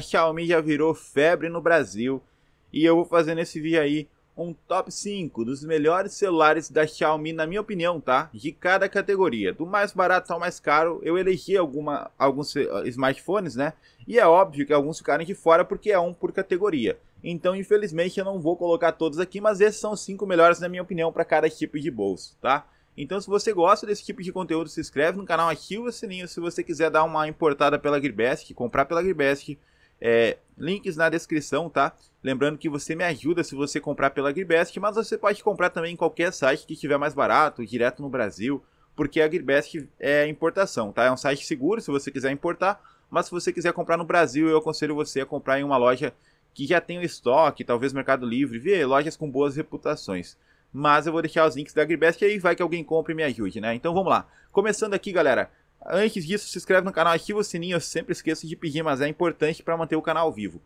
a Xiaomi já virou febre no Brasil e eu vou fazer nesse vídeo aí um top 5 dos melhores celulares da Xiaomi, na minha opinião, tá? De cada categoria, do mais barato ao mais caro, eu elegi alguma, alguns eh, smartphones, né? E é óbvio que alguns ficaram de fora porque é um por categoria. Então, infelizmente, eu não vou colocar todos aqui, mas esses são os 5 melhores, na minha opinião, para cada tipo de bolso, tá? Então, se você gosta desse tipo de conteúdo, se inscreve no canal, ativa o sininho. Se você quiser dar uma importada pela Gearbest, comprar pela Gearbest, é, links na descrição, tá? Lembrando que você me ajuda se você comprar pela Gearbest, mas você pode comprar também em qualquer site que estiver mais barato, direto no Brasil, porque a Gearbest é importação, tá? É um site seguro se você quiser importar, mas se você quiser comprar no Brasil, eu aconselho você a comprar em uma loja que já tem o estoque, talvez Mercado Livre, vê lojas com boas reputações. Mas eu vou deixar os links da e aí vai que alguém compre e me ajude, né? Então vamos lá. Começando aqui, galera, Antes disso, se inscreve no canal, ativa o sininho, eu sempre esqueço de pedir, mas é importante para manter o canal vivo.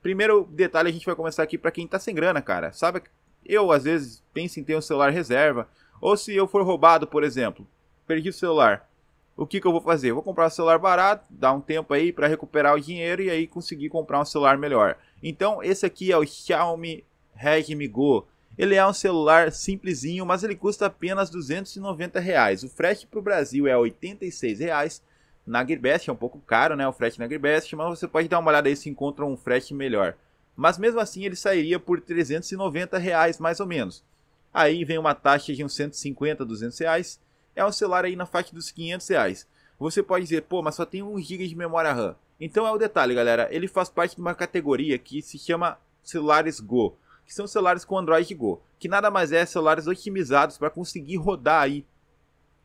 Primeiro detalhe, a gente vai começar aqui para quem tá sem grana, cara. Sabe, eu às vezes penso em ter um celular reserva, ou se eu for roubado, por exemplo, perdi o celular. O que, que eu vou fazer? vou comprar um celular barato, dar um tempo aí para recuperar o dinheiro e aí conseguir comprar um celular melhor. Então, esse aqui é o Xiaomi Redmi Go. Ele é um celular simplesinho, mas ele custa apenas 290 reais. O frete para o Brasil é 86 reais. Na Gearbest é um pouco caro, né? O frete na Gearbest, mas você pode dar uma olhada aí se encontra um frete melhor. Mas mesmo assim ele sairia por 390 reais mais ou menos. Aí vem uma taxa de uns 150, 200 reais. É um celular aí na faixa dos 500 reais. Você pode dizer, pô, mas só tem 1 GB de memória RAM. Então é o detalhe, galera. Ele faz parte de uma categoria que se chama celulares Go que são celulares com Android Go, que nada mais é celulares otimizados para conseguir rodar aí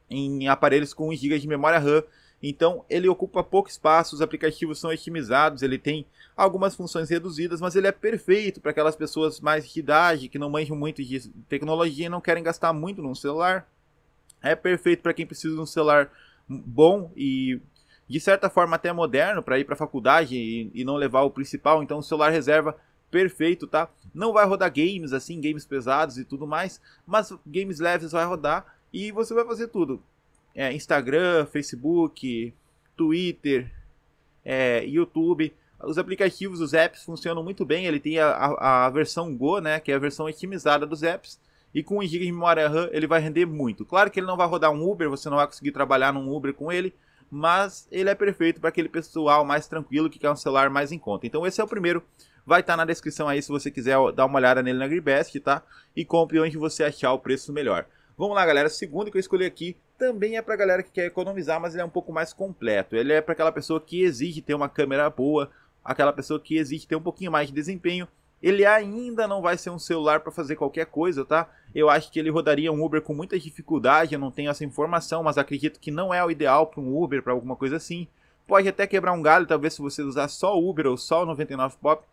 em aparelhos com 1 GB de memória RAM. Então ele ocupa pouco espaço, os aplicativos são otimizados, ele tem algumas funções reduzidas, mas ele é perfeito para aquelas pessoas mais de idade que não manjam muito de tecnologia e não querem gastar muito num celular. É perfeito para quem precisa de um celular bom e de certa forma até moderno para ir para a faculdade e, e, não levar o principal. Então o celular reserva perfeito, tá? Não vai rodar games assim, games pesados e tudo mais, mas games leves vai rodar e você vai fazer tudo. É, Instagram, Facebook, Twitter, é, YouTube. Os aplicativos, os apps funcionam muito bem. Ele tem a, a, a, versão Go, né, que é a versão otimizada dos apps. E com 1 GB de memória RAM ele vai render muito. Claro que ele não vai rodar um Uber, você não vai conseguir trabalhar num Uber com ele, mas ele é perfeito para aquele pessoal mais tranquilo que quer um celular mais em conta. Então esse é o primeiro Vai estar tá na descrição aí se você quiser dar uma olhada nele na Gribest, tá? E compre onde você achar o preço melhor. Vamos lá, galera. O segundo que eu escolhi aqui também é para galera que quer economizar, mas ele é um pouco mais completo. Ele é para aquela pessoa que exige ter uma câmera boa, aquela pessoa que exige ter um pouquinho mais de desempenho. Ele ainda não vai ser um celular para fazer qualquer coisa, tá? Eu acho que ele rodaria um Uber com muita dificuldade, eu não tenho essa informação, mas acredito que não é o ideal para um Uber, para alguma coisa assim. Pode até quebrar um galho, talvez se você usar só o Uber ou só o 99 Pop,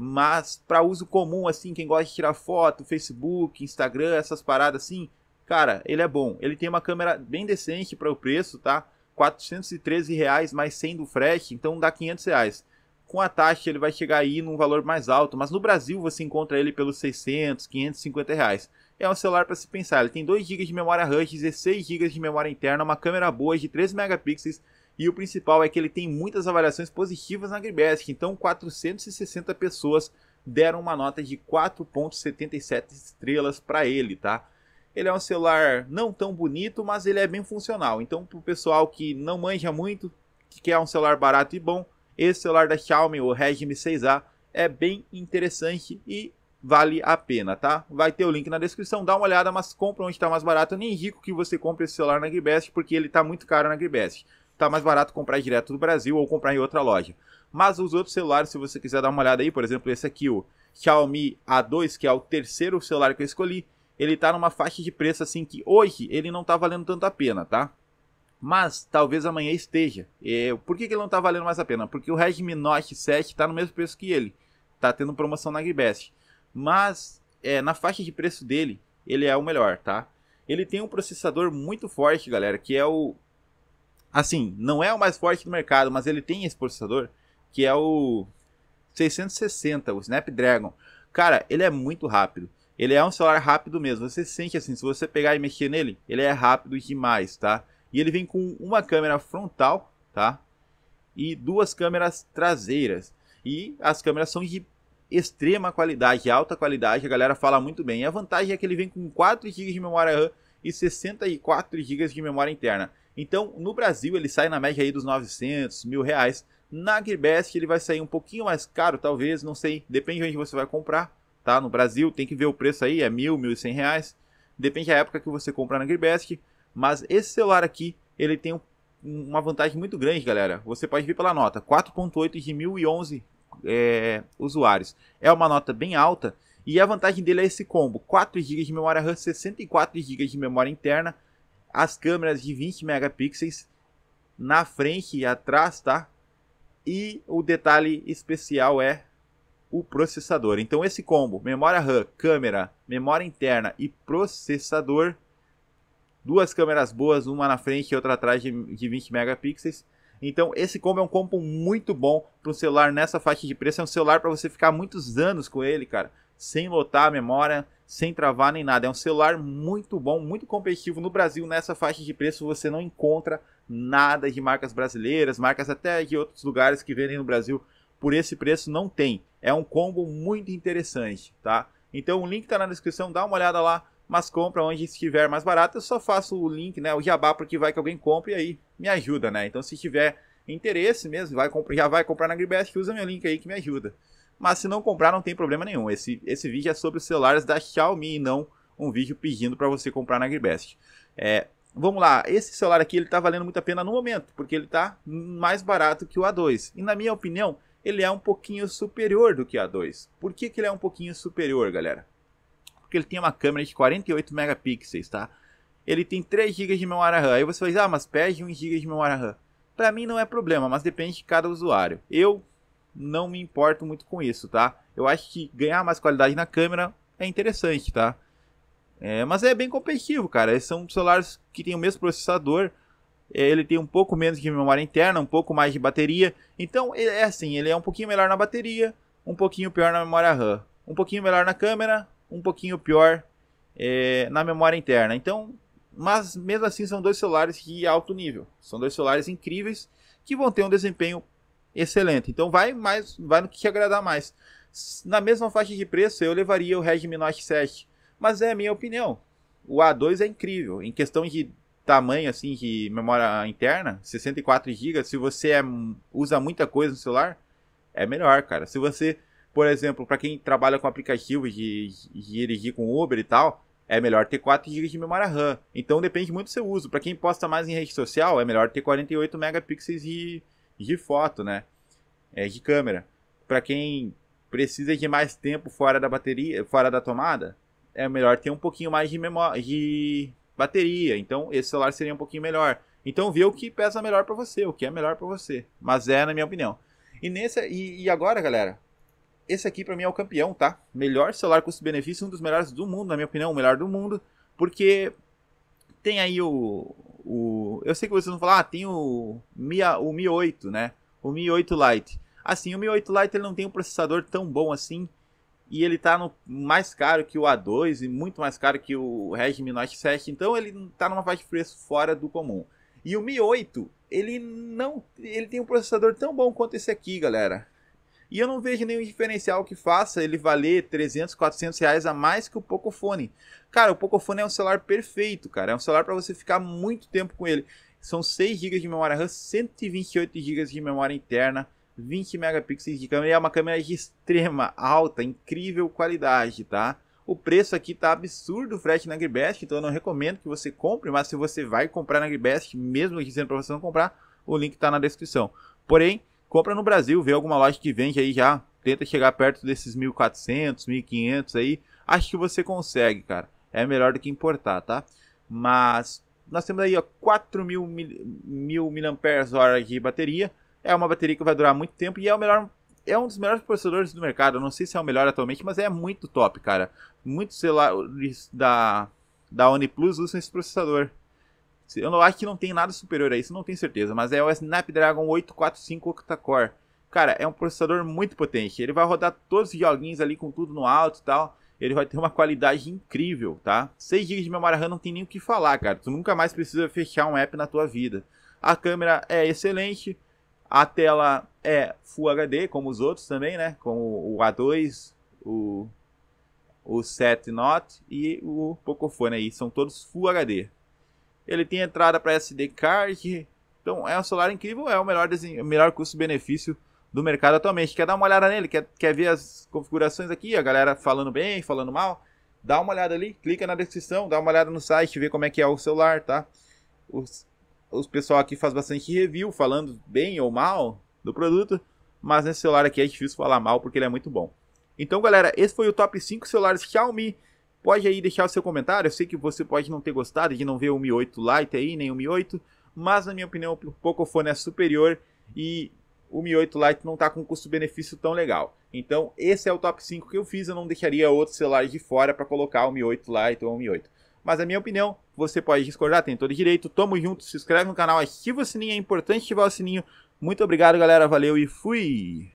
mas para uso comum, assim, quem gosta de tirar foto, Facebook, Instagram, essas paradas assim, cara, ele é bom. Ele tem uma câmera bem decente para o preço, tá? 413 reais mais 100 do frete, então dá 500 reais. Com a taxa ele vai chegar aí num valor mais alto, mas no Brasil você encontra ele pelos 600, 550 reais. É um celular para se pensar, ele tem 2 GB de memória RAM, 16 GB de memória interna, uma câmera boa de 3 megapixels, e o principal é que ele tem muitas avaliações positivas na Gearbest. Então, 460 pessoas deram uma nota de 4.77 estrelas para ele, tá? Ele é um celular não tão bonito, mas ele é bem funcional. Então, para o pessoal que não manja muito, que quer um celular barato e bom, esse celular da Xiaomi, o Redmi 6A, é bem interessante e vale a pena, tá? Vai ter o link na descrição, dá uma olhada, mas compra onde está mais barato. Eu nem indico que você compre esse celular na Gearbest, porque ele está muito caro na Gearbest tá mais barato comprar direto do Brasil ou comprar em outra loja. Mas os outros celulares, se você quiser dar uma olhada aí, por exemplo, esse aqui, o Xiaomi A2, que é o terceiro celular que eu escolhi, ele tá numa faixa de preço assim que hoje ele não tá valendo tanto a pena, tá? Mas talvez amanhã esteja. E, por que, que ele não tá valendo mais a pena? Porque o Redmi Note 7 tá no mesmo preço que ele. Tá tendo promoção na Gearbest. Mas é, na faixa de preço dele, ele é o melhor, tá? Ele tem um processador muito forte, galera, que é o Assim, não é o mais forte do mercado, mas ele tem esse processador, que é o 660, o Snapdragon. Cara, ele é muito rápido. Ele é um celular rápido mesmo. Você sente assim, se você pegar e mexer nele, ele é rápido demais, tá? E ele vem com uma câmera frontal, tá? E duas câmeras traseiras. E as câmeras são de extrema qualidade, alta qualidade, a galera fala muito bem. E a vantagem é que ele vem com 4 GB de memória RAM e 64 GB de memória interna. Então, no Brasil, ele sai na média aí dos 900, mil reais. Na Gearbest, ele vai sair um pouquinho mais caro, talvez, não sei. Depende de onde você vai comprar, tá? No Brasil, tem que ver o preço aí, é mil, mil e cem reais. Depende da época que você comprar na Gearbest. Mas esse celular aqui, ele tem um, uma vantagem muito grande, galera. Você pode ver pela nota, 4.8 de 1011 é, usuários. É uma nota bem alta. E a vantagem dele é esse combo: 4 GB de memória RAM, 64 GB de memória interna, as câmeras de 20 megapixels na frente e atrás, tá? E o detalhe especial é o processador. Então esse combo, memória RAM, câmera, memória interna e processador, duas câmeras boas, uma na frente e outra atrás de, de 20 megapixels, então esse combo é um combo muito bom para um celular nessa faixa de preço. É um celular para você ficar muitos anos com ele, cara, sem lotar a memória, sem travar nem nada. É um celular muito bom, muito competitivo no Brasil. Nessa faixa de preço você não encontra nada de marcas brasileiras, marcas até de outros lugares que vendem no Brasil por esse preço não tem. É um combo muito interessante, tá? Então o link está na descrição, dá uma olhada lá mas compra onde estiver mais barato. Eu só faço o link, né, o jabá, porque vai que alguém compre e aí me ajuda, né? Então se tiver interesse mesmo, vai já vai comprar na Agribest, usa meu link aí que me ajuda. Mas se não comprar, não tem problema nenhum. Esse, esse vídeo é sobre os celulares da Xiaomi e não um vídeo pedindo para você comprar na Agribest. É, vamos lá, esse celular aqui ele está valendo muito a pena no momento, porque ele está mais barato que o A2. E na minha opinião, ele é um pouquinho superior do que o A2. Por que, que ele é um pouquinho superior, galera? Porque ele tem uma câmera de 48 megapixels, tá? Ele tem 3 GB de memória RAM. Aí você vai dizer, ah, mas perde 1 GB de memória RAM. Para mim não é problema, mas depende de cada usuário. Eu não me importo muito com isso, tá? Eu acho que ganhar mais qualidade na câmera é interessante, tá? É, mas é bem competitivo, cara. São celulares que têm o mesmo processador. Ele tem um pouco menos de memória interna, um pouco mais de bateria. Então, é assim, ele é um pouquinho melhor na bateria, um pouquinho pior na memória RAM. Um pouquinho melhor na câmera, um pouquinho pior é, na memória interna. Então, mas mesmo assim são dois celulares de alto nível. São dois celulares incríveis que vão ter um desempenho excelente. Então vai mais, vai no que te agradar mais. Na mesma faixa de preço eu levaria o Redmi Note 7, mas é a minha opinião. O A2 é incrível em questão de tamanho assim de memória interna, 64 GB, se você é, usa muita coisa no celular, é melhor, cara. Se você por exemplo, para quem trabalha com aplicativos de, de dirigir com Uber e tal, é melhor ter 4 GB de memória RAM. Então depende muito do seu uso. Para quem posta mais em rede social, é melhor ter 48 megapixels de, de foto, né? É, de câmera. Para quem precisa de mais tempo fora da bateria, fora da tomada, é melhor ter um pouquinho mais de memória, de bateria. Então esse celular seria um pouquinho melhor. Então vê o que pesa melhor para você, o que é melhor para você. Mas é na minha opinião. E nesse e, e agora, galera, esse aqui para mim é o campeão, tá? Melhor celular custo-benefício, um dos melhores do mundo, na minha opinião, o melhor do mundo, porque tem aí o, o eu sei que vocês vão falar, ah, tem o Mi, o Mi 8, né? O Mi 8 Lite. Assim, o Mi 8 Lite ele não tem um processador tão bom assim, e ele tá no mais caro que o A2 e muito mais caro que o Redmi Note 7, então ele tá numa faixa de preço fora do comum. E o Mi 8, ele não, ele tem um processador tão bom quanto esse aqui, galera. E eu não vejo nenhum diferencial que faça ele valer 300, 400 reais a mais que o Pocophone. Cara, o Pocophone é um celular perfeito, cara. É um celular para você ficar muito tempo com ele. São 6 GB de memória RAM, 128 GB de memória interna, 20 megapixels de câmera e é uma câmera de extrema alta, incrível qualidade, tá? O preço aqui tá absurdo o frete na Agribest, então eu não recomendo que você compre, mas se você vai comprar na Agribest, mesmo dizendo para você não comprar, o link está na descrição. Porém, compra no Brasil, vê alguma loja que vende aí já, tenta chegar perto desses 1400, 1500 aí, acho que você consegue, cara. É melhor do que importar, tá? Mas nós temos aí ó, 4000 mil, mil mAh de bateria. É uma bateria que vai durar muito tempo e é o melhor é um dos melhores processadores do mercado. Eu não sei se é o melhor atualmente, mas é muito top, cara. Muitos celulares da da OnePlus usam esse processador. Eu não acho que não tem nada superior a isso, não tenho certeza, mas é o Snapdragon 845 octa-core. Cara, é um processador muito potente. Ele vai rodar todos os joguinhos ali com tudo no alto e tal. Ele vai ter uma qualidade incrível, tá? 6 GB de memória RAM não tem nem o que falar, cara. Tu nunca mais precisa fechar um app na tua vida. A câmera é excelente. A tela é Full HD, como os outros também, né? Como o A2, o, o 7 Note e o Pocophone aí. São todos Full HD. Ele tem entrada para SD card. Então é um celular incrível, é o melhor, melhor custo-benefício do mercado atualmente. Quer dar uma olhada nele? Quer, quer ver as configurações aqui? A galera falando bem, falando mal? Dá uma olhada ali, clica na descrição, dá uma olhada no site, vê como é que é o celular, tá? Os, os pessoal aqui faz bastante review, falando bem ou mal do produto, mas nesse celular aqui é difícil falar mal porque ele é muito bom. Então, galera, esse foi o top 5 celulares Xiaomi. Pode aí deixar o seu comentário. Eu sei que você pode não ter gostado de não ver o Mi 8 Lite aí, nem o Mi 8, mas na minha opinião o Pocophone é superior e o Mi 8 Lite não está com custo-benefício tão legal. Então, esse é o top 5 que eu fiz, eu não deixaria outros celulares de fora para colocar o Mi 8 Lite ou o Mi 8. Mas a minha opinião, você pode discordar, tem todo direito. Tamo junto, se inscreve no canal, ativa o sininho, é importante ativar o sininho. Muito obrigado, galera, valeu e fui!